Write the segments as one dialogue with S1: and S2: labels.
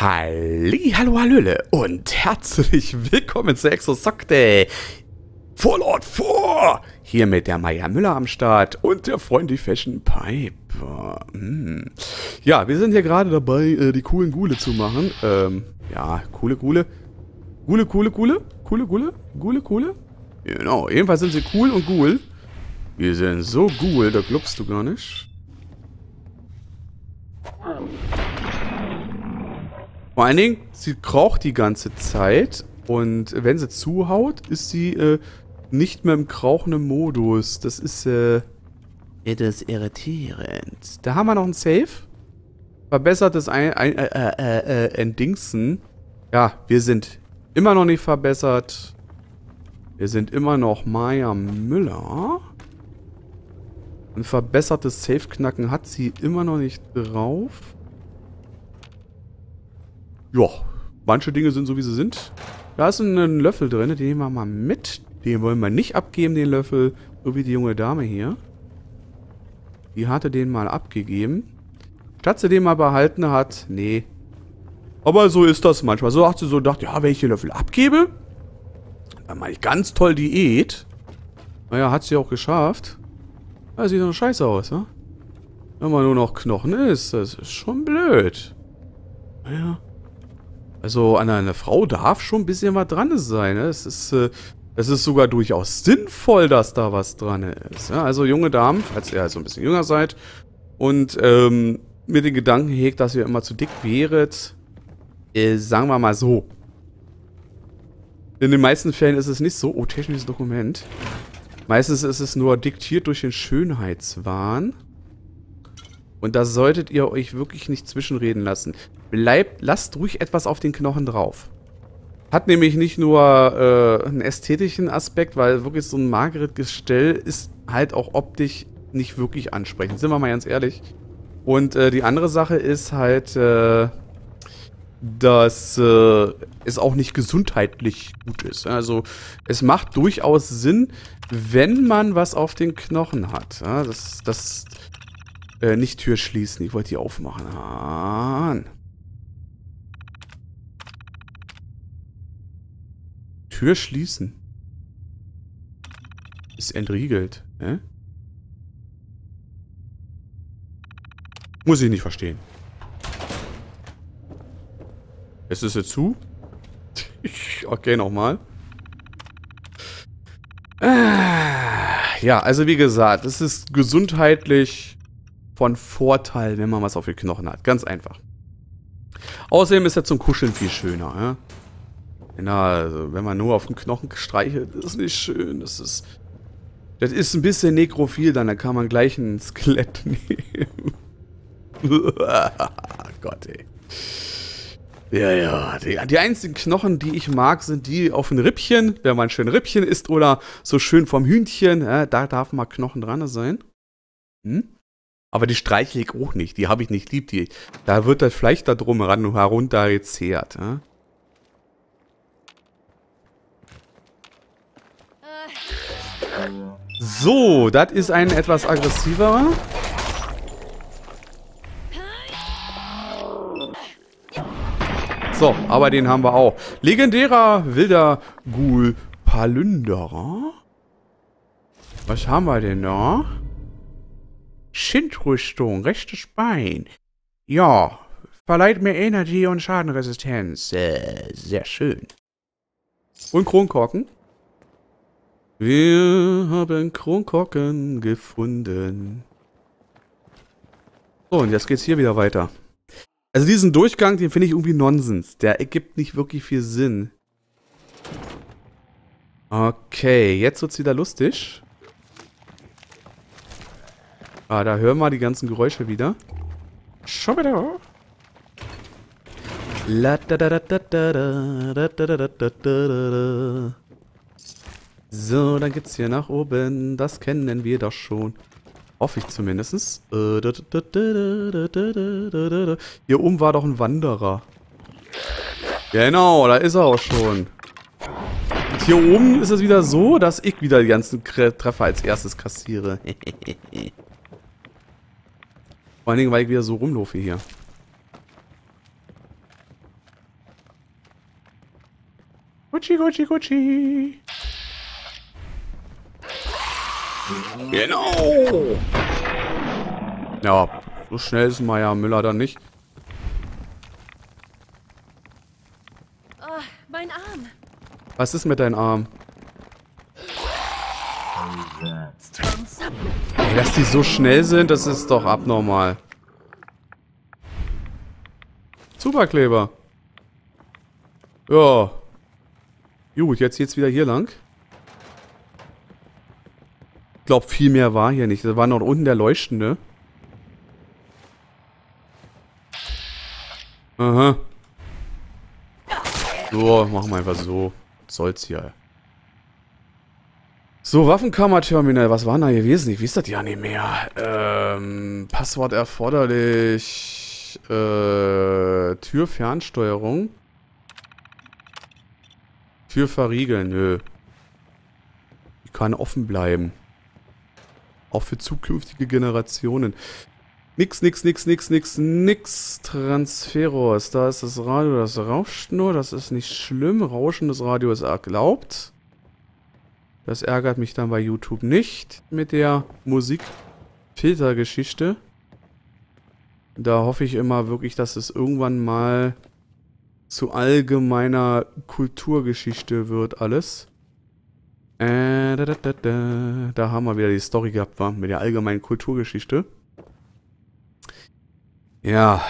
S1: Halli, hallo, hallöle und herzlich willkommen zu Exosokte Fallout 4! Hier mit der Maya Müller am Start und der Freundly Fashion Pipe. Hm. Ja, wir sind hier gerade dabei, äh, die coolen Gule zu machen. Ähm, ja, coole Gule. Gule, coole, coole? Coole, Gule? Gule, coole? Genau, jedenfalls sind sie cool und cool. Wir sind so cool, da glaubst du gar nicht. Vor allen Dingen, sie kraucht die ganze Zeit und wenn sie zuhaut, ist sie äh, nicht mehr im krauchenden Modus. Das ist äh, etwas irritierend. Da haben wir noch ein Save. Verbessertes ein, ein, äh, äh, äh, äh, Entdingsen. Ja, wir sind immer noch nicht verbessert. Wir sind immer noch Maya Müller. Ein verbessertes Safe-Knacken hat sie immer noch nicht drauf. Ja, manche Dinge sind so, wie sie sind. Da ist ein Löffel drin, den nehmen wir mal mit. Den wollen wir nicht abgeben, den Löffel. So wie die junge Dame hier. Die hatte den mal abgegeben. Statt sie den mal behalten hat, nee. Aber so ist das manchmal. So hat sie so gedacht, ja, wenn ich den Löffel abgebe, dann mache ich ganz toll Diät. Naja, hat sie auch geschafft. Ja, sieht doch scheiße aus, ne? Wenn man nur noch Knochen ist, das ist schon blöd. Naja. Also an einer Frau darf schon ein bisschen was dran sein. Ne? Es ist, äh, es ist sogar durchaus sinnvoll, dass da was dran ist. Ja? Also junge Damen, falls ihr also ein bisschen jünger seid und ähm, mir den Gedanken hegt, dass ihr immer zu dick wäret, äh, sagen wir mal so. In den meisten Fällen ist es nicht so. Oh, technisches Dokument. Meistens ist es nur diktiert durch den Schönheitswahn. Und da solltet ihr euch wirklich nicht zwischenreden lassen. Bleibt, lasst ruhig etwas auf den Knochen drauf. Hat nämlich nicht nur äh, einen ästhetischen Aspekt, weil wirklich so ein mageres Gestell ist halt auch optisch nicht wirklich ansprechend. Sind wir mal ganz ehrlich. Und äh, die andere Sache ist halt, äh, dass äh, es auch nicht gesundheitlich gut ist. Also es macht durchaus Sinn, wenn man was auf den Knochen hat. Ja, das, das äh, nicht Tür schließen. Ich wollte die aufmachen. Ah. Tür schließen. Ist entriegelt. Hä? Muss ich nicht verstehen. Es ist jetzt zu. okay, nochmal. Ah, ja, also wie gesagt, es ist gesundheitlich von Vorteil, wenn man was auf den Knochen hat. Ganz einfach. Außerdem ist er zum Kuscheln viel schöner. Ja? Na, also wenn man nur auf den Knochen streichelt, ist nicht schön. Das ist, das ist ein bisschen nekrophil, dann, dann kann man gleich ein Skelett nehmen. Gott, ey. Ja, ja. Die, die, einzigen Knochen, die ich mag, sind die auf den Rippchen. Wenn man schön Rippchen isst oder so schön vom Hühnchen. Ja, da darf mal Knochen dran sein. Hm? Aber die streichle ich auch nicht. Die habe ich nicht lieb. Die, da wird das Fleisch da drum ran herunter gezehrt. Ja? So, das ist ein etwas aggressiverer. So, aber den haben wir auch. Legendärer wilder Ghoul Palünderer. Was haben wir denn da? Schindrüstung, rechtes Bein. Ja, verleiht mir Energie und Schadenresistenz. Äh, sehr schön. Und Kronkorken. Wir haben Kronkorken gefunden. So, und jetzt geht's hier wieder weiter. Also diesen Durchgang, den finde ich irgendwie Nonsens. Der ergibt nicht wirklich viel Sinn. Okay, jetzt wird's wieder lustig. Ah, da hören wir die ganzen Geräusche wieder. Schau mal da. So, dann geht's hier nach oben. Das kennen wir doch schon. Hoffe ich zumindest. Hier oben war doch ein Wanderer. Genau, da ist er auch schon. Und hier oben ist es wieder so, dass ich wieder die ganzen Treffer als erstes kassiere. Allen Dingen, weil ich wieder so rumlaufe hier. Gucci, Gucci, Gucci. Genau. Ja, so schnell ist Maya Müller dann nicht.
S2: Ah, mein Arm.
S1: Was ist mit deinem Arm? Ey, dass die so schnell sind, das ist doch abnormal. Superkleber. Ja. Gut, jetzt geht's wieder hier lang. Ich glaube, viel mehr war hier nicht. Da war noch unten der Leuchtende. Aha. So, machen wir einfach so. Was soll's hier. So, Waffenkammerterminal. Was war da gewesen? Ich weiß das ja nicht mehr. Ähm, Passwort erforderlich. Äh, Türfernsteuerung. Tür verriegeln. Nö. Die kann offen bleiben. Auch für zukünftige Generationen. Nix, nix, nix, nix, nix, nix. Transferos. Da ist das Radio, das rauscht nur. Das ist nicht schlimm. Rauschendes Radio ist erlaubt. Das ärgert mich dann bei YouTube nicht mit der Musikfiltergeschichte. Da hoffe ich immer wirklich, dass es irgendwann mal zu allgemeiner Kulturgeschichte wird alles. Äh, da, da, da, da. da haben wir wieder die Story gehabt, war mit der allgemeinen Kulturgeschichte. Ja.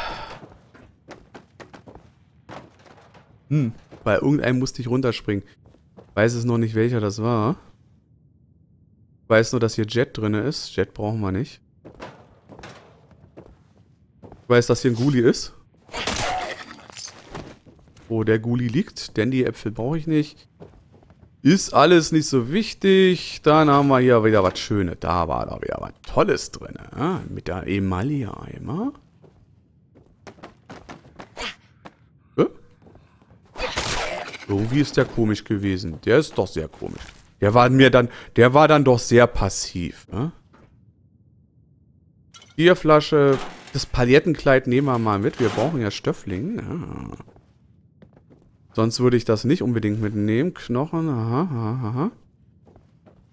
S1: Hm, bei irgendeinem musste ich runterspringen. Weiß es noch nicht, welcher das war. Weiß nur, dass hier Jet drin ist. Jet brauchen wir nicht. Ich weiß, dass hier ein Guli ist. Wo der Guli liegt. Dandy-Äpfel brauche ich nicht. Ist alles nicht so wichtig. Dann haben wir hier wieder was Schönes. Da war da wieder was Tolles drin. Ja? Mit der Emaille-Eimer. Äh? Irgendwie ist der komisch gewesen. Der ist doch sehr komisch. Der war mir dann, der war dann doch sehr passiv, ne? Bierflasche, das Palettenkleid nehmen wir mal mit. Wir brauchen ja Stöffling. Ja. Sonst würde ich das nicht unbedingt mitnehmen. Knochen, aha, aha, aha.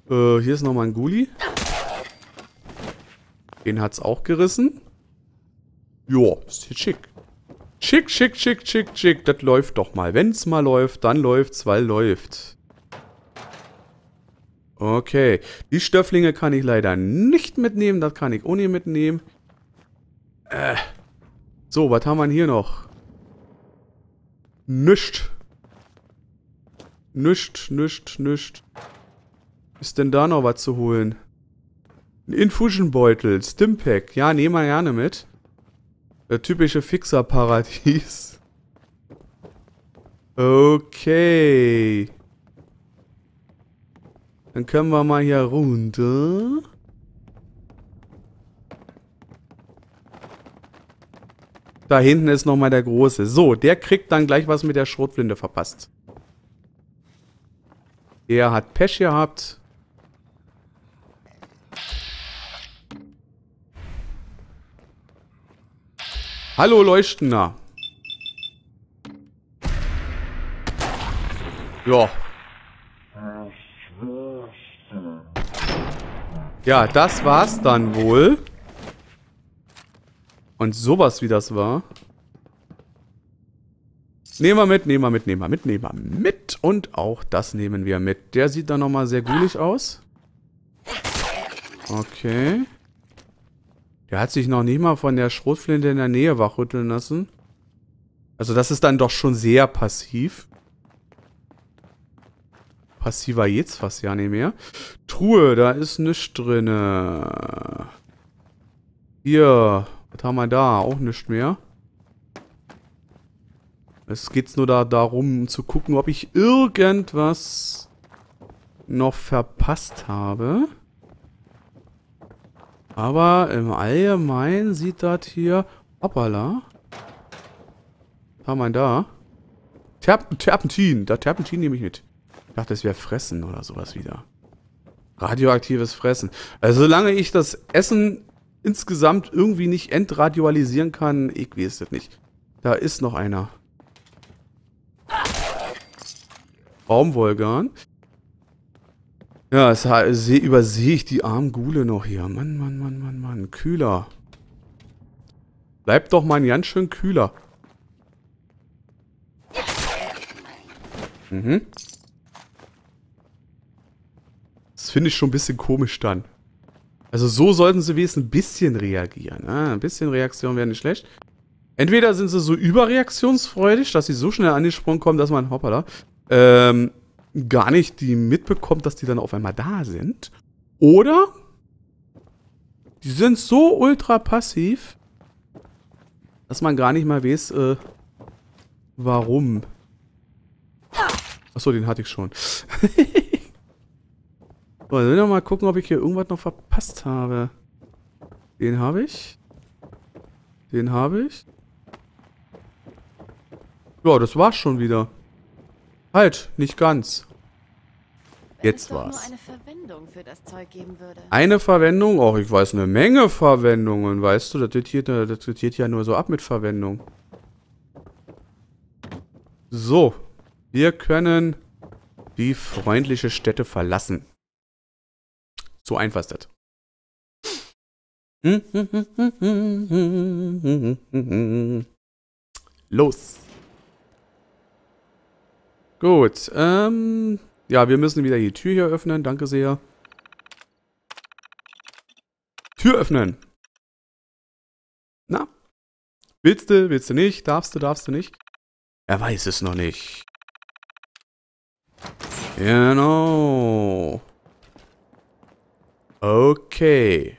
S1: Äh, hier ist nochmal ein Guli. Den hat's auch gerissen. Jo, ist hier schick. Schick, schick, schick, schick, schick. Das läuft doch mal. Wenn's mal läuft, dann läuft's, weil läuft. Okay. Die Stöfflinge kann ich leider nicht mitnehmen. Das kann ich ohne mitnehmen. Äh. So, was haben wir hier noch? Nischt. Nischt, nischt, nischt. Ist denn da noch was zu holen? Ein Infusionbeutel, Stimpack. Ja, nehmen wir gerne mit. Der typische Fixer-Paradies. Okay. Dann können wir mal hier runter. Da hinten ist nochmal der Große. So, der kriegt dann gleich was mit der Schrotflinte verpasst. Der hat Pech gehabt. Hallo Leuchtender. Ja, Ja, das war's dann wohl. Und sowas wie das war. Nehmen wir mit, nehmen wir mit, nehmen wir mit, nehmen wir mit. Und auch das nehmen wir mit. Der sieht dann nochmal sehr gulig aus. Okay. Der hat sich noch nicht mal von der Schrotflinte in der Nähe wachrütteln lassen. Also das ist dann doch schon sehr passiv. Passiver geht's fast ja nicht mehr. Truhe, da ist nichts drin. Hier, was haben wir da? Auch nichts mehr. Es geht nur da darum zu gucken, ob ich irgendwas noch verpasst habe. Aber im Allgemeinen sieht das hier... Hoppala. Was haben wir da? Terp Terpentin. Da Terpentin nehme ich mit dachte, es wäre Fressen oder sowas wieder. Radioaktives Fressen. Also solange ich das Essen insgesamt irgendwie nicht entradioalisieren kann, ich weiß es nicht. Da ist noch einer. Baumwollgarn. Ja, übersehe ich die armen Gule noch hier. Mann, Mann, Mann, Mann, Mann. Kühler. Bleibt doch mal ganz schön kühler. Mhm. Das finde ich schon ein bisschen komisch dann. Also so sollten sie wenigstens ein bisschen reagieren. Ah, ein bisschen Reaktion wäre nicht schlecht. Entweder sind sie so überreaktionsfreudig, dass sie so schnell angesprungen kommen, dass man, hoppala, ähm, gar nicht die mitbekommt, dass die dann auf einmal da sind. Oder die sind so ultra passiv, dass man gar nicht mal weiß, äh, warum. Achso, den hatte ich schon. so, dann will ich mal gucken, ob ich hier irgendwas noch verpasst habe. Den habe ich. Den habe ich. Ja, das war's schon wieder. Halt, nicht ganz. Jetzt war's. eine Verwendung für das Zeug geben würde. Eine Verwendung? Och, ich weiß eine Menge Verwendungen, weißt du? Das geht, das geht ja nur so ab mit Verwendung. So. Wir können die freundliche Stätte verlassen. So einfach ist das. Los. Gut, ähm, ja, wir müssen wieder die Tür hier öffnen. Danke sehr. Tür öffnen. Na? Willst du, willst du nicht? Darfst du, darfst du nicht? Er weiß es noch nicht. Genau. Okay.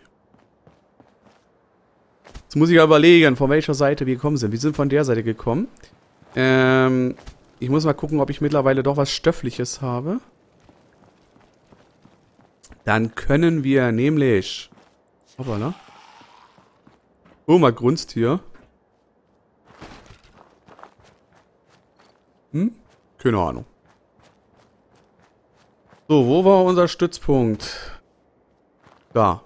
S1: Jetzt muss ich überlegen, von welcher Seite wir gekommen sind. Wir sind von der Seite gekommen. Ähm, ich muss mal gucken, ob ich mittlerweile doch was Stöffliches habe. Dann können wir nämlich... Hoppala. Oh, mal grunzt hier. Hm? Keine Ahnung. So, wo war unser Stützpunkt? Da.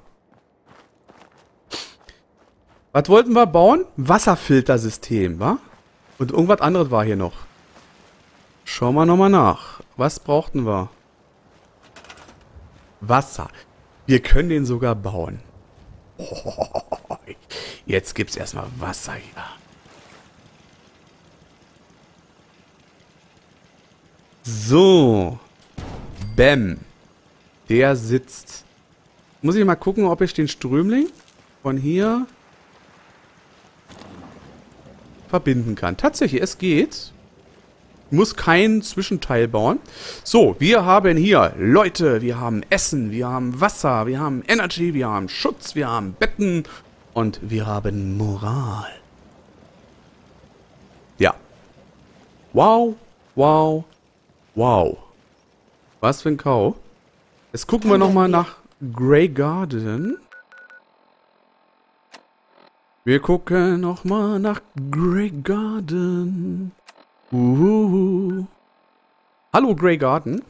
S1: Was wollten wir bauen? Wasserfiltersystem, wa? Und irgendwas anderes war hier noch. Schauen wir nochmal nach. Was brauchten wir? Wasser. Wir können den sogar bauen. Jetzt gibt's erstmal Wasser hier. So. Bäm. Der sitzt. Muss ich mal gucken, ob ich den Strömling von hier verbinden kann. Tatsächlich, es geht muss kein Zwischenteil bauen. So, wir haben hier Leute, wir haben Essen, wir haben Wasser, wir haben Energy, wir haben Schutz, wir haben Betten und wir haben Moral. Ja. Wow, wow, wow. Was für ein Kau. Jetzt gucken wir nochmal nach Grey Garden. Wir gucken nochmal nach Grey Garden. Uhuhu. Hallo Grey Garden.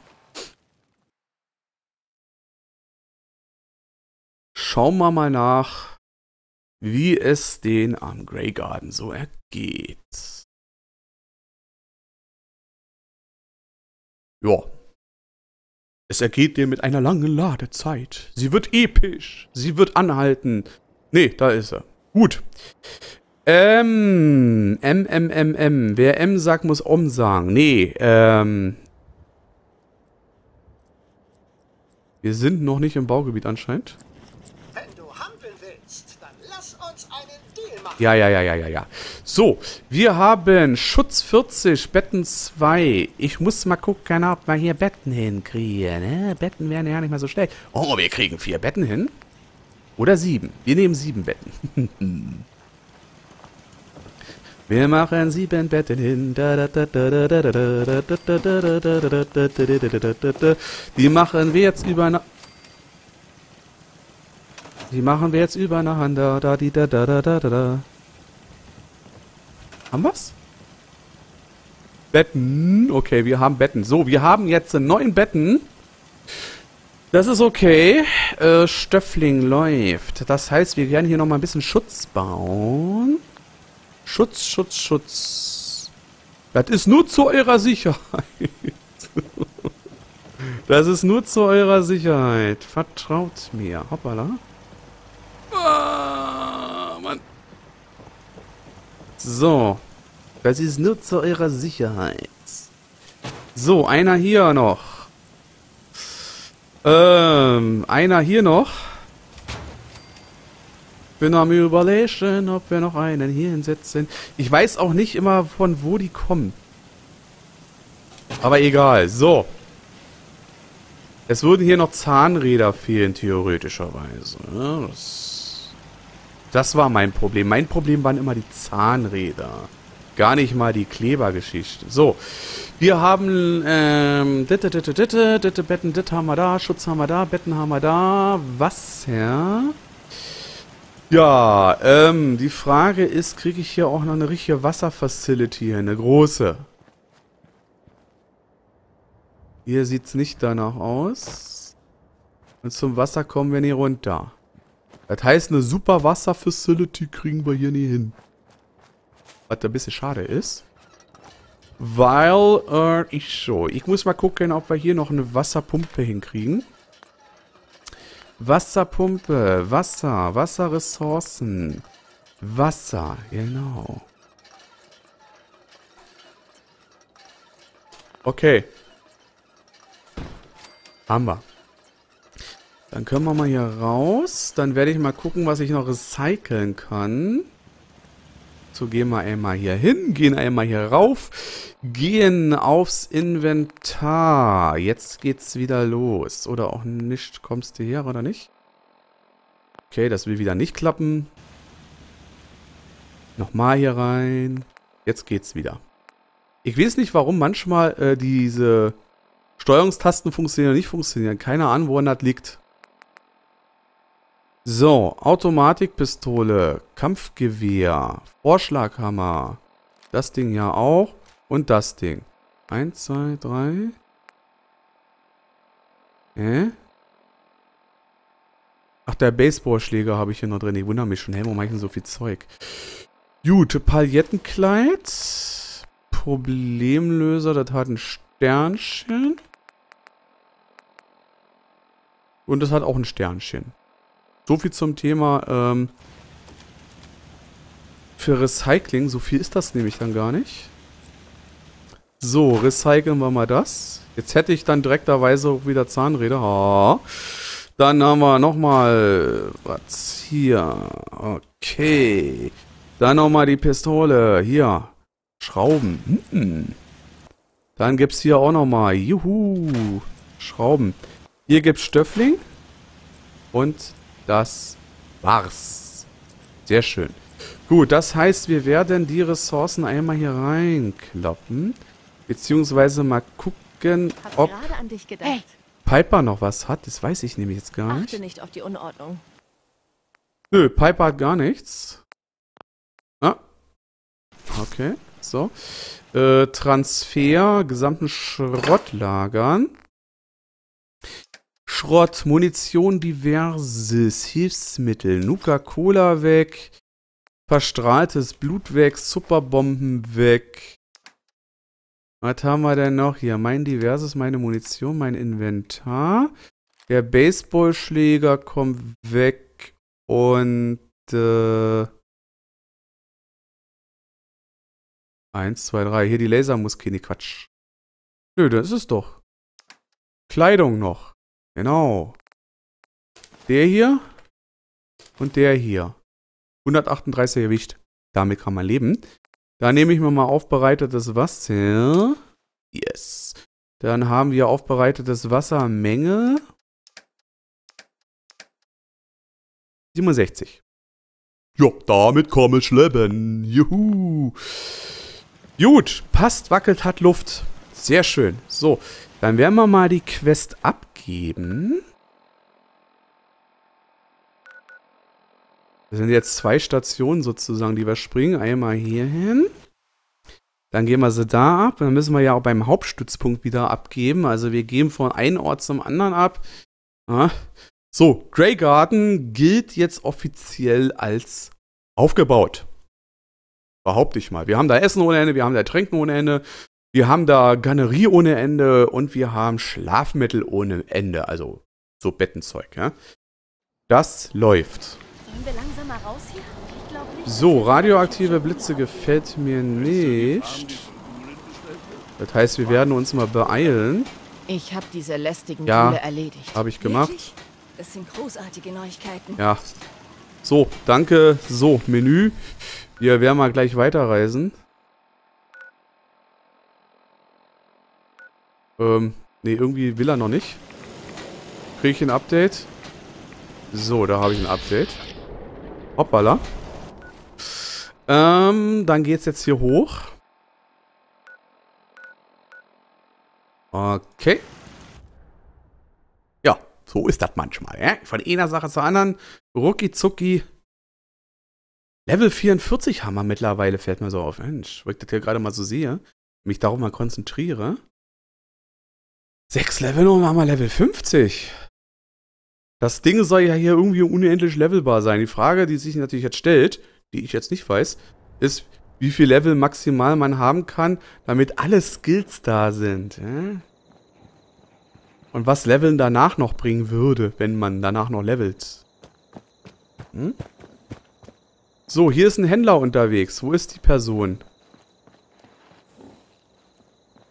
S1: Schauen wir mal nach, wie es den am Grey Garden so ergeht. Ja. Es ergeht dir mit einer langen Ladezeit. Sie wird episch. Sie wird anhalten. Nee, da ist er. Gut. Ähm, M, M, M, M. Wer M sagt, muss Om sagen. Nee, ähm. Wir sind noch nicht im Baugebiet anscheinend. Wenn du hampeln willst, dann lass uns einen Deal machen. Ja, ja, ja, ja, ja, ja. So, wir haben Schutz 40, Betten 2. Ich muss mal gucken, ob wir hier Betten hinkriegen. Ne? Betten wären ja nicht mal so schnell. Oh, wir kriegen vier Betten hin. Oder sieben. Wir nehmen sieben Betten. Wir machen sieben Betten hin. Die machen wir jetzt über Die machen wir jetzt übereinander. Da, die, da, da, da, da, da. Haben wir's? Betten. Okay, wir haben Betten. So, wir haben jetzt neun Betten. Das ist okay. Äh, Stöffling läuft. Das heißt, wir werden hier nochmal ein bisschen Schutz bauen. Schutz, Schutz, Schutz. Das ist nur zu eurer Sicherheit. Das ist nur zu eurer Sicherheit. Vertraut mir. Hoppala. Ah, Mann. So. Das ist nur zu eurer Sicherheit. So, einer hier noch. Ähm, einer hier noch. Bin am überlegen, ob wir noch einen hier hinsetzen. Ich weiß auch nicht immer, von wo die kommen. Aber egal. So. Es würden hier noch Zahnräder fehlen, theoretischerweise. Ne? Das, das war mein Problem. Mein Problem waren immer die Zahnräder. Gar nicht mal die Klebergeschichte. So. Wir haben, ähm, ditte, ditte, ditte, ditte, Betten, ditte haben wir da, Schutz haben wir da, Betten haben wir da, Wasser. Ja, ähm, die Frage ist, kriege ich hier auch noch eine richtige Wasserfacility hin, eine große? Hier sieht es nicht danach aus. Und zum Wasser kommen wir nie runter. Das heißt, eine super Wasserfacility kriegen wir hier nie hin. Was ein bisschen schade ist. Weil, äh, ich so. Ich muss mal gucken, ob wir hier noch eine Wasserpumpe hinkriegen. Wasserpumpe, Wasser, Wasserressourcen. Wasser, genau. Okay. Haben wir. Dann können wir mal hier raus. Dann werde ich mal gucken, was ich noch recyceln kann. So, gehen wir einmal hier hin, gehen einmal hier rauf, gehen aufs Inventar. Jetzt geht's wieder los. Oder auch nicht. Kommst du her, oder nicht? Okay, das will wieder nicht klappen. Nochmal hier rein. Jetzt geht's wieder. Ich weiß nicht, warum manchmal äh, diese Steuerungstasten funktionieren oder nicht funktionieren. Keine Ahnung, woran das liegt. So, Automatikpistole, Kampfgewehr, Vorschlaghammer. Das Ding ja auch. Und das Ding. Eins, zwei, drei. Hä? Ach, der Baseballschläger habe ich hier noch drin. Ich wundere mich schon. Hey, warum mache ich denn so viel Zeug? Gut, Palettenkleid. Problemlöser, das hat ein Sternchen. Und das hat auch ein Sternchen. So viel zum Thema ähm, für Recycling. So viel ist das nämlich dann gar nicht. So, recyceln wir mal das. Jetzt hätte ich dann direkterweise auch wieder Zahnräder. Oh. Dann haben wir nochmal was hier. Okay. Dann nochmal die Pistole. Hier. Schrauben. Hm. Dann gibt es hier auch nochmal. Juhu. Schrauben. Hier gibt es Stöffling. Und das war's. Sehr schön. Gut, das heißt, wir werden die Ressourcen einmal hier reinkloppen. Beziehungsweise mal gucken, ob hey. Piper noch was hat. Das weiß ich nämlich jetzt gar nicht.
S2: Achte nicht auf die Unordnung.
S1: Nö, Piper hat gar nichts. Ah. Okay, so. Äh, Transfer, gesamten Schrott lagern. Schrott, Munition, diverses, Hilfsmittel, Nuka-Cola weg, verstrahltes Blut weg, Superbomben weg. Was haben wir denn noch hier? Mein diverses, meine Munition, mein Inventar. Der Baseballschläger kommt weg und äh, Eins, zwei, drei. Hier die Lasermuskini. Quatsch. Nö, das ist es doch. Kleidung noch. Genau. Der hier und der hier. 138er Gewicht. Damit kann man leben. Da nehme ich mir mal aufbereitetes Wasser. Yes. Dann haben wir aufbereitetes Wassermenge. 67. Ja, damit kann ich leben. Juhu. Gut, passt, wackelt, hat Luft. Sehr schön. So, dann werden wir mal die Quest abgeben. Das sind jetzt zwei Stationen sozusagen, die wir springen. Einmal hier hin. Dann gehen wir sie da ab. Dann müssen wir ja auch beim Hauptstützpunkt wieder abgeben. Also wir geben von einem Ort zum anderen ab. Ja. So, Grey Garden gilt jetzt offiziell als aufgebaut. Behaupte ich mal. Wir haben da Essen ohne Ende, wir haben da Tränken ohne Ende. Wir haben da Garnerie ohne Ende und wir haben Schlafmittel ohne Ende. Also so Bettenzeug, ja. Das läuft.
S2: Sollen wir langsam mal raus hier? Ich glaub nicht,
S1: So, radioaktive Blitze gefällt mir nicht. Das heißt, wir werden uns mal beeilen.
S3: Ich habe diese lästigen
S1: Ja.
S3: Erledigt.
S1: Habe ich gemacht.
S2: Wirklich? Das sind großartige Neuigkeiten.
S1: Ja. So, danke. So, Menü. Wir werden mal gleich weiterreisen. Ähm, nee, irgendwie will er noch nicht. Kriege ich ein Update? So, da habe ich ein Update. Hoppala. Ähm, dann geht's jetzt hier hoch. Okay. Ja, so ist das manchmal, ja? Von einer Sache zur anderen. Rucki zucki. Level 44 haben wir mittlerweile, fällt mir so auf. Mensch, wo ich das hier gerade mal so sehe. Mich darauf mal konzentriere. Sechs Level und haben wir Level 50. Das Ding soll ja hier irgendwie unendlich levelbar sein. Die Frage, die sich natürlich jetzt stellt, die ich jetzt nicht weiß, ist, wie viel Level maximal man haben kann, damit alle Skills da sind. Und was Leveln danach noch bringen würde, wenn man danach noch levelt. Hm? So, hier ist ein Händler unterwegs. Wo ist die Person?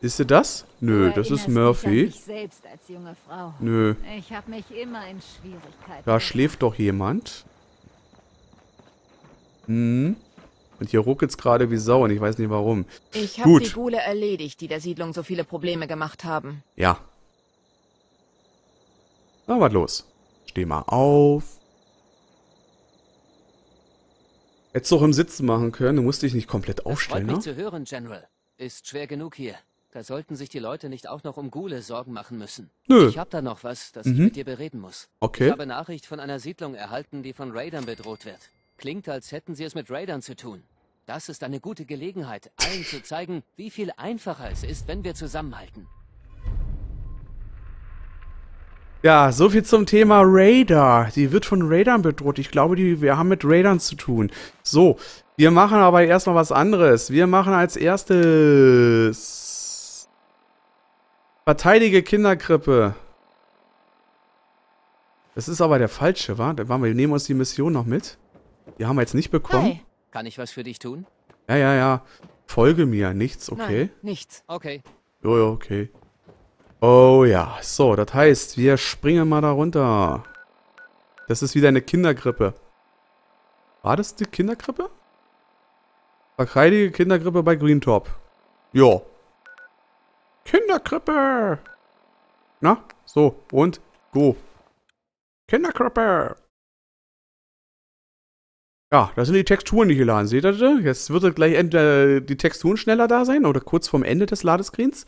S1: Ist sie das? Nö,
S4: Du
S1: das ist Murphy.
S4: Selbst als junge Frau.
S1: Nö,
S4: Ich habe mich immer in Schwierigkeiten.
S1: da schläft doch jemand. Hm. Und hier ruckelt's gerade wie Sau und ich weiß nicht warum.
S3: Ich habe die Gule erledigt, die der Siedlung so viele Probleme gemacht haben.
S1: Ja. Na, was los? Steh mal auf. Hättest du auch im Sitzen machen können, du musst dich nicht komplett
S5: Das freut
S1: aufstellen,
S5: mich
S1: ne?
S5: zu hören, General. Ist schwer genug hier. Da sollten sich die Leute nicht auch noch um Gule Sorgen machen müssen.
S1: Nö.
S5: Ich hab da noch was, das
S1: Mhm.
S5: ich mit dir bereden muss.
S1: Okay.
S5: Ich habe Nachricht von einer Siedlung erhalten, die von Raidern bedroht wird. Klingt, als hätten sie es mit Raidern zu tun. Das ist eine gute Gelegenheit, allen zu zeigen, wie viel einfacher es ist, wenn wir zusammenhalten.
S1: Ja, so viel zum Thema Radar. Die wird von Raidern bedroht. Ich glaube, die, wir haben mit Raidern zu tun. So, wir machen aber erstmal was anderes. Wir machen als erstes Verteidige Kinderkrippe. Das ist aber der falsche, wa? Da waren wir, wir nehmen uns die Mission noch mit. Die haben wir jetzt nicht bekommen.
S3: Hi.
S5: Kann ich was für dich tun?
S1: Ja, ja, ja. Folge mir, nichts, okay.
S3: Nein, nichts.
S5: Okay.
S1: Jojo, okay. Oh ja, so, das heißt, wir springen mal da runter. Das ist wieder eine Kindergrippe. War das die Kindergrippe? Verteidige Kindergrippe bei Greentop. Jo. Kindergrippe. Na, so, und go. Kindergrippe. Ja, da sind die Texturen nicht geladen. Seht ihr das? Jetzt wird gleich entweder die Texturen schneller da sein oder kurz vorm Ende des Ladescreens.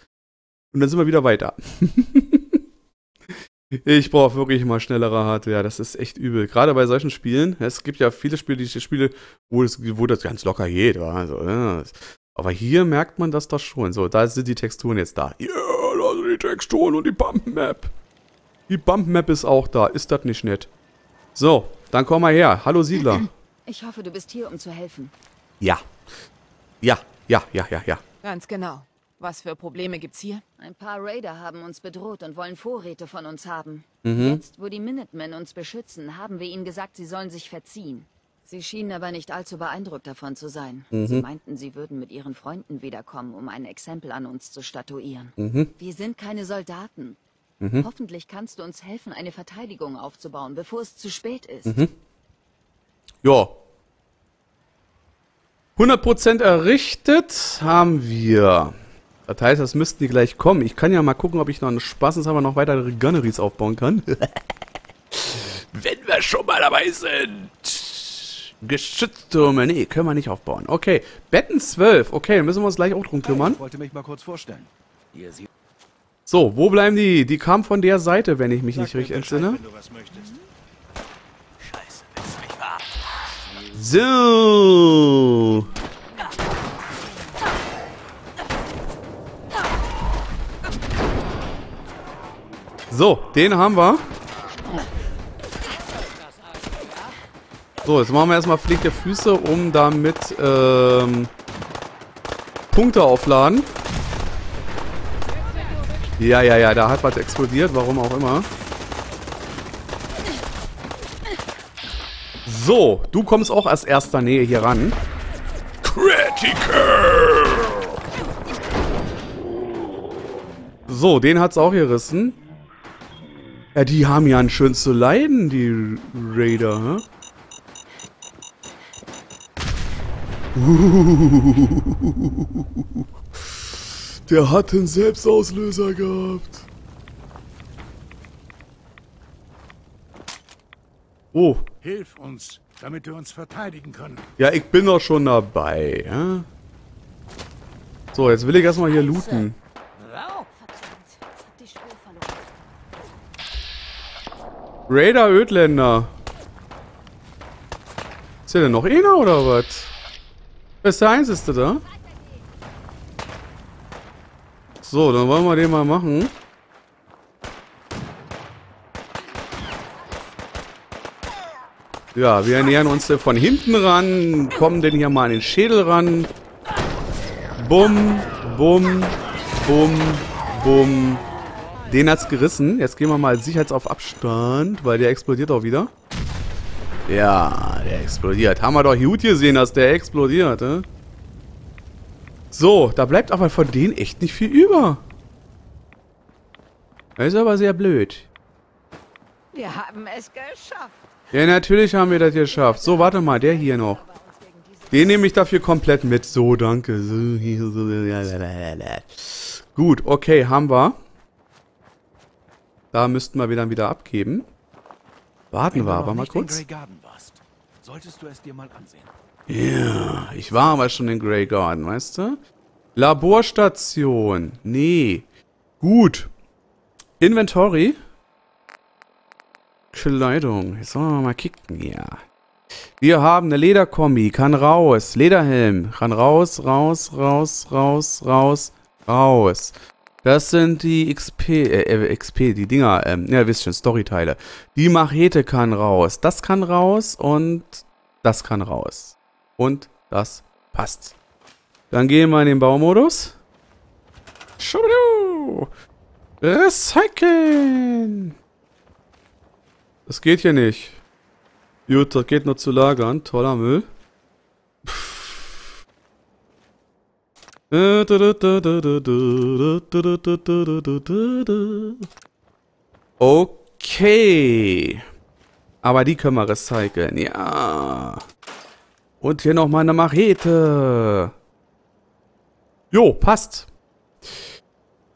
S1: Und dann sind wir wieder weiter. ich brauche wirklich mal schnellere Hardware. Das ist echt übel. Gerade bei solchen Spielen. Es gibt ja viele Spiele, die Spiele, wo, es, wo das ganz locker geht. Also, ja. Aber hier merkt man das doch schon. So, da sind die Texturen jetzt da. Ja, da sind die Texturen und die Bump Map. Die Bump Map ist auch da. Ist das nicht nett? So, dann komm mal her. Hallo Siedler.
S4: Ich hoffe, du bist hier, um zu helfen.
S1: Ja. Ja, ja, ja, ja, ja.
S3: Ganz genau. Was für Probleme gibt's hier?
S4: Ein paar Raider haben uns bedroht und wollen Vorräte von uns haben.
S1: Mhm.
S4: Jetzt, wo die Minutemen uns beschützen, haben wir ihnen gesagt, sie sollen sich verziehen. Sie schienen aber nicht allzu beeindruckt davon zu sein.
S1: Mhm.
S4: Sie meinten, sie würden mit ihren Freunden wiederkommen, um ein Exempel an uns zu statuieren.
S1: Mhm.
S4: Wir sind keine Soldaten. Hoffentlich kannst du uns helfen, eine Verteidigung aufzubauen, bevor es zu spät ist.
S1: Mhm. Ja. 100% errichtet haben wir. Das heißt, das müssten die gleich kommen. Ich kann ja mal gucken, ob ich noch einen spaßenshalber noch weitere Gunneries aufbauen kann. Wenn wir schon mal dabei sind. Geschütztürme. Nee, können wir nicht aufbauen. Okay, Betten 12. Okay, dann müssen wir uns gleich auch drum kümmern.
S6: Ich wollte mich mal kurz vorstellen. Ihr seht
S1: So, wo bleiben die? Die kamen von der Seite, wenn ich mich nicht
S6: Sag mir
S1: richtig entsinne.
S7: Scheiße, mich?
S1: So. So, den haben wir. So, jetzt machen wir erstmal flinke Füße, um damit ähm, Punkte aufladen. Ja, ja, ja, da hat was explodiert, warum auch immer. So, du kommst auch als erster Nähe hier ran. Critical! So, den hat's auch gerissen. Ja, die haben ja ein schön zu leiden, die Raider, hä? Der hat einen Selbstauslöser gehabt. Oh,
S8: Hilf uns, damit wir uns verteidigen können.
S1: ja, ich bin doch schon dabei, ja? So, jetzt will ich erstmal hier looten. Raider Ödländer. Ist hier denn noch einer oder was? Ist der einzige da? So, dann wollen wir den mal machen. Ja, wir nähern uns von hinten ran, kommen denn hier mal an den Schädel ran. Bumm, bumm, bumm, bumm. Den hat's gerissen. Jetzt gehen wir mal sicherheits auf Abstand, weil der explodiert auch wieder. Ja, der explodiert. Haben wir doch gut gesehen, dass der explodiert, ne? So, da bleibt aber von denen echt nicht viel über. Das ist aber sehr blöd.
S4: Wir haben es geschafft.
S1: Ja, natürlich haben wir das geschafft. So, warte mal, der hier noch. Den nehme ich dafür komplett mit. So, danke. Gut, okay, haben wir. Da müssten wir wieder wieder abgeben. Warten wir aber mal kurz.
S6: Solltest du es dir mal ansehen.
S1: Ja, ich war aber schon in Grey Garden, weißt du? Laborstation. Nee. Gut. Inventory. Kleidung. Jetzt wollen wir mal kicken hier. Wir haben eine Lederkombi. Kann raus. Lederhelm. Kann raus, raus, raus, raus, raus, raus. Das sind die XP, äh, äh, XP, die Dinger, ähm, ja, wisst schon, Storyteile. Die Machete kann raus. Das kann raus und das kann raus. Und das passt. Dann gehen wir in den Baumodus. Schubidu! Recyceln! Das geht hier nicht. Gut, das geht nur zu lagern. Toller Müll. Okay. Aber die können wir recyceln. Ja. Und hier noch mal eine Machete. Jo, passt.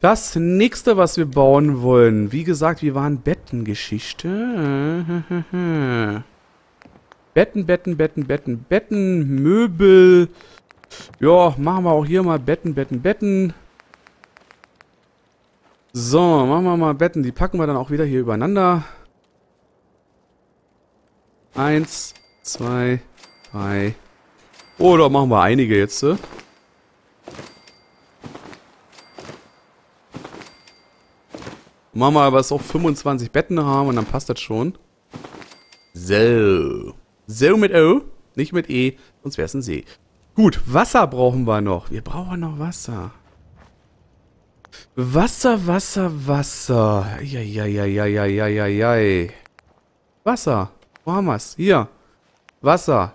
S1: Das nächste, was wir bauen wollen, wie gesagt, wir waren Bettengeschichte. Betten, Betten, Betten, Betten, Betten, Möbel. Ja, machen wir auch hier mal Betten, Betten, Betten. So, machen wir mal Betten. Die packen wir dann auch wieder hier übereinander. Eins, zwei, drei. Oder machen wir einige jetzt. äh? Machen wir aber auch 25 Betten haben und dann passt das schon. So. So mit O, nicht mit E, sonst wäre es ein See. Gut, Wasser brauchen wir noch. Wir brauchen noch Wasser. Wasser, Wasser, Wasser. Eieieiei. Wasser. Wo haben wir's? Hier. Wasser.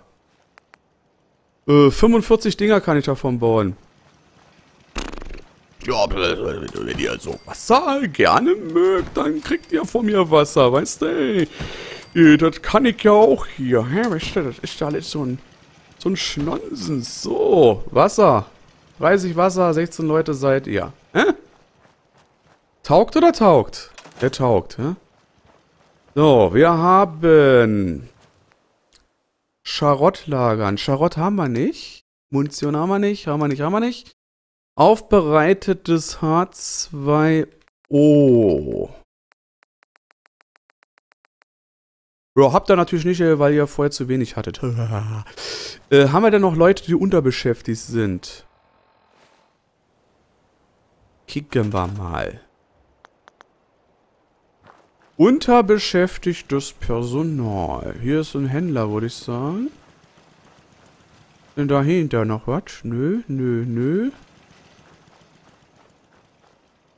S1: Äh, 45 Dinger kann ich davon bauen. Ja, wenn ihr so Wasser gerne mögt, dann kriegt ihr von mir Wasser, weißt du? Äh, Das kann ich ja auch hier. Hä, weißt du, das ist ja alles so ein, so ein Schnonsen. So, Wasser. 30 Wasser, 16 Leute seid ihr. Hä? Taugt oder taugt? Der taugt, hä? So, wir haben Scharott lagern. Scharott haben wir nicht. Munition haben wir nicht. Haben wir nicht, haben wir nicht. Aufbereitetes H2O. Ja, habt ihr natürlich nicht, äh, weil ihr vorher zu wenig hattet. äh, haben wir denn noch Leute, die unterbeschäftigt sind? Kicken wir mal. Unterbeschäftigtes Personal. Hier ist ein Händler, würde ich sagen. Denn dahinter noch was? Nö, nö, nö.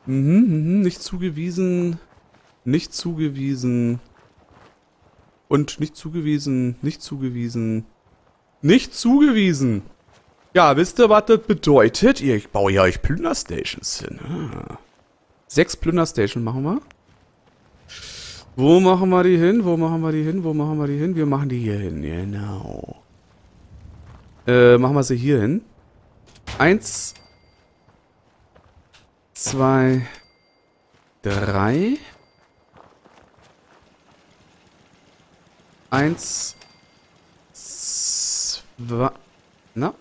S1: Mhm, mhm, nicht zugewiesen. Nicht zugewiesen. Und nicht zugewiesen. Nicht zugewiesen. Nicht zugewiesen. Ja, wisst ihr, was das bedeutet? Ich baue ja euch Plünderstations hin. Ah. Sechs Plünderstations machen wir. Wo machen wir die hin? Wo machen wir die hin? Wo machen wir die hin? Wir machen die hier hin. Genau. Äh, machen wir sie hier hin. Eins. Zwei. Drei. Eins. Zwei. Na?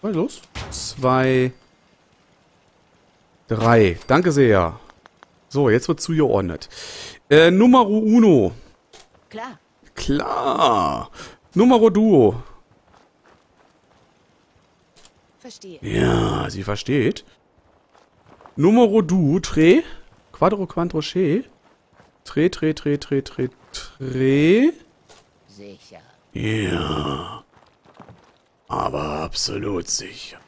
S1: Was los? Zwei. Drei. Danke sehr. So, jetzt wird zugeordnet. Äh, Numero uno.
S4: Klar.
S1: Klar. Numero duo.
S4: Verstehe.
S1: Ja, sie versteht. Numero du, tre. Quadro quantro che. Tre, tre, tre, tre, tre, tre.
S4: Sicher.
S1: Ja. Aber absolut sicher.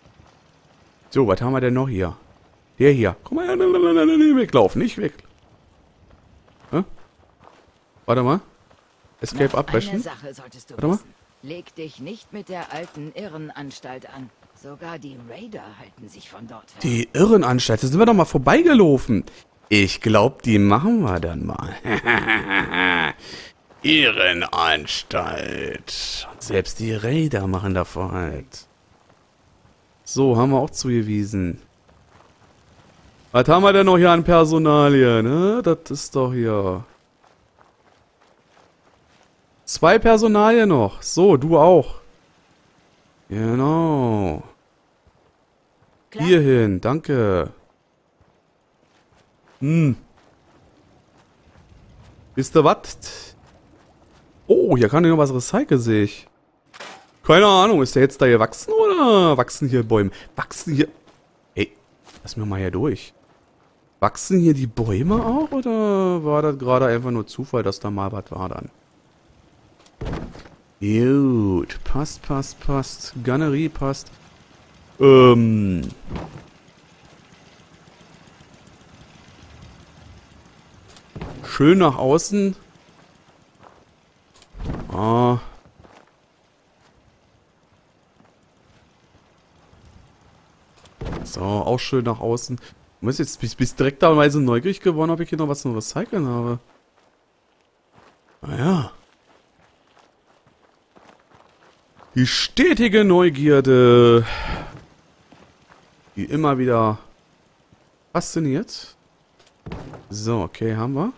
S1: So, was haben wir denn noch hier? Der hier. Komm mal her, nein, nein, nein, nein, nein, weglaufen, nicht weg. Hä? Warte mal. Escape
S4: Noch
S1: abbrechen.
S4: Eine Sache solltest du
S1: Warte mal.
S4: Leg dich nicht mit der alten Irrenanstalt an. Sogar die Raider halten sich von dort fern.
S1: Die Irrenanstalt, da sind wir doch mal vorbeigelaufen. Ich glaube, die machen wir dann mal. Irrenanstalt. Und selbst die Räder machen davor halt. So, haben wir auch zugewiesen. Was haben wir denn noch hier an Personalien? Ne? Das ist doch hier. Zwei Personalien noch. So, du auch. Genau.
S4: Klar.
S1: Hierhin, danke. Hm. Wisst ihr was? Oh, hier kann ja noch was recyceln, sehe ich. Keine Ahnung, ist der jetzt da gewachsen oder wachsen hier Bäume? Wachsen hier... Ey, lass mir mal hier durch. Wachsen hier die Bäume auch oder war das gerade einfach nur Zufall, dass da mal was war dann? Gut, passt, passt, passt. Gunnery passt. Ähm. Schön nach außen. Ah. So, auch schön nach außen. Du musst jetzt bis, bis direkt teilweise neugierig geworden, ob ich hier noch was zum Recyceln habe. Naja. Die stetige Neugierde, die immer wieder fasziniert. So, okay, haben wir.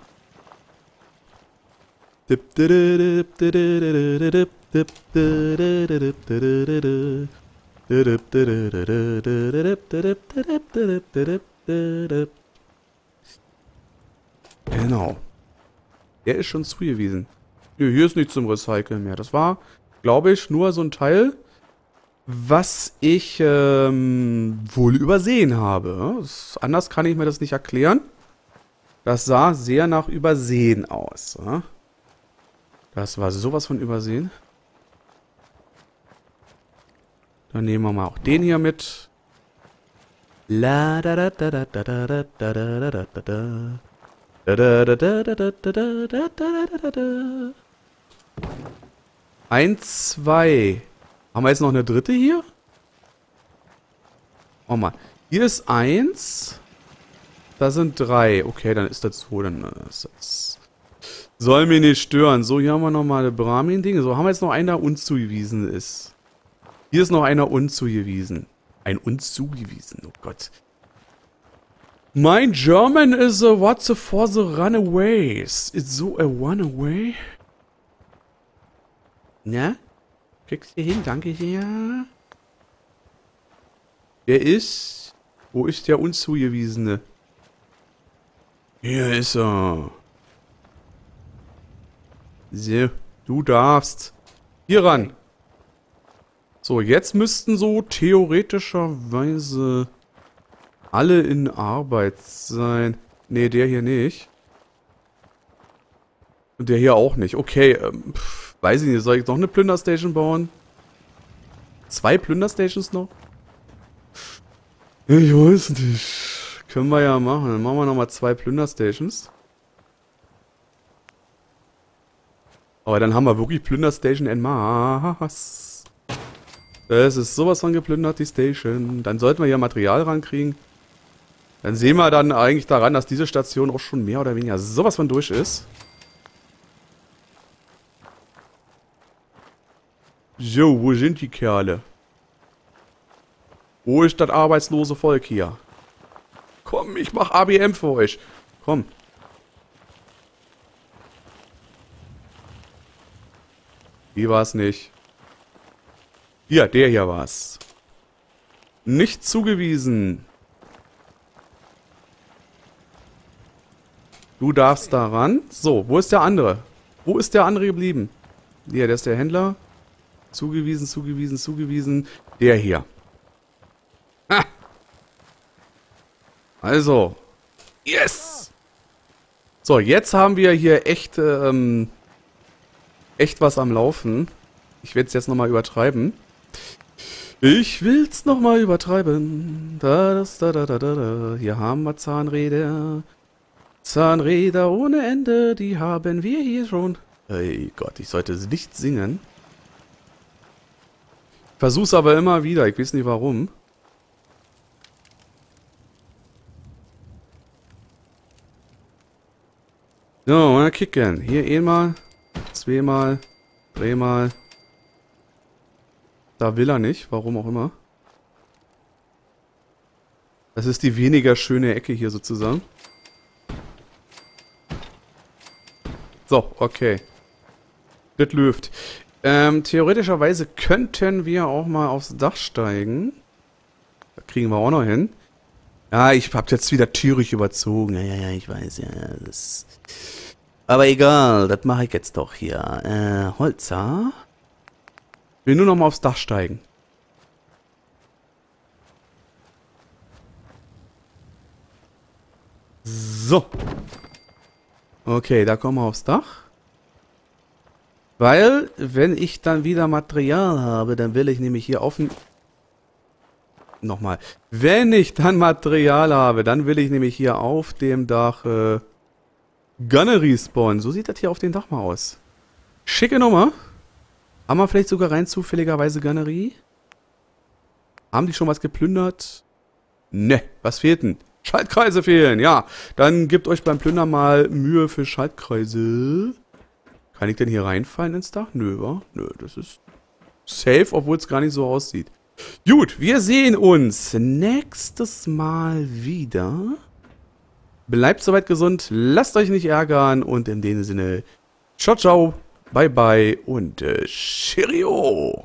S1: Genau. Der ist schon zugewiesen. Nö, hier ist nichts zum Recyceln mehr. Das war, glaube ich, nur so ein Teil, was ich ähm, wohl übersehen habe. Das, anders kann ich mir das nicht erklären. Das sah sehr nach Übersehen aus. Ja? Das war sowas von Übersehen. Dann nehmen wir mal auch den hier mit. Eins, zwei. Haben wir jetzt noch eine dritte hier? Oh mal. Hier ist eins. Da sind drei. Okay, dann ist das so. Dann ist das soll mich nicht stören. So, hier haben wir nochmal eine Brahmin-Ding. So, haben wir jetzt noch einer uns zugewiesen ist. Hier ist noch einer uns zugewiesen. Ein uns zugewiesen. Oh Gott. My German is a what's a for the runaways. It's so a runaway. Na? Kriegst du hin? Danke sehr. Wer ist? Wo ist der uns zugewiesene? Hier ist er. So, du darfst. Hier ran. So, jetzt müssten so theoretischerweise alle in Arbeit sein. Nee, der hier nicht. Und der hier auch nicht. Okay, ähm, pff, weiß ich nicht. Soll ich noch eine Plünderstation bauen? Zwei Plünderstations noch? Ich weiß nicht. Können wir ja machen. Dann machen wir nochmal zwei Plünderstations. Aber dann haben wir wirklich Plünderstation en masse. Es ist sowas von geplündert, die Station. Dann sollten wir hier Material rankriegen. Dann sehen wir dann eigentlich daran, dass diese Station auch schon mehr oder weniger sowas von durch ist. So, wo sind die Kerle? Wo ist das arbeitslose Volk hier? Komm, ich mach ABM für euch. Komm. Die war's nicht. Hier, der hier war's. Nicht zugewiesen. Du darfst daran. So, wo ist der andere? Wo ist der andere geblieben? Hier, der ist der Händler. Zugewiesen, zugewiesen, zugewiesen. Der hier. Ha! Also. Yes! So, jetzt haben wir hier echt, ähm, echt was am Laufen. Ich werde es jetzt nochmal übertreiben. Ich will's nochmal übertreiben. Da, das, da, da, da, da, da. Hier haben wir Zahnräder. Zahnräder ohne Ende, die haben wir hier schon. Ey Gott, ich sollte nicht singen. Versuch's aber immer wieder, ich weiß nicht warum. So, mal kicken. Hier einmal, zweimal, dreimal. Da will er nicht, warum auch immer. Das ist die weniger schöne Ecke hier sozusagen. So, okay. Das läuft. Ähm, theoretischerweise könnten wir auch mal aufs Dach steigen. Da kriegen wir auch noch hin. Ja, ich hab jetzt wieder Türich überzogen. Ja, ja, ja, ich weiß, ja, das... Aber egal, das mache ich jetzt doch hier. Äh, Holzer. Will nur noch mal aufs Dach steigen. So. Okay, da kommen wir aufs Dach. Weil, wenn ich dann wieder Material habe, dann will ich nämlich hier offen... Nochmal. Wenn ich dann Material habe, dann will ich nämlich hier auf dem Dach äh, Gunnery spawnen. So sieht das hier auf dem Dach mal aus. Schicke Nummer. Haben wir vielleicht sogar rein zufälligerweise Gunnery? Haben die schon was geplündert? Ne, was fehlt denn? Schaltkreise fehlen, ja. Dann gebt euch beim Plündern mal Mühe für Schaltkreise. Kann ich denn hier reinfallen ins Dach? Nö, wa? Nö, das ist safe, obwohl es gar nicht so aussieht. Gut, wir sehen uns nächstes Mal wieder. Bleibt soweit gesund, lasst euch nicht ärgern und in dem Sinne, ciao, ciao, bye, bye und äh, Cheerio.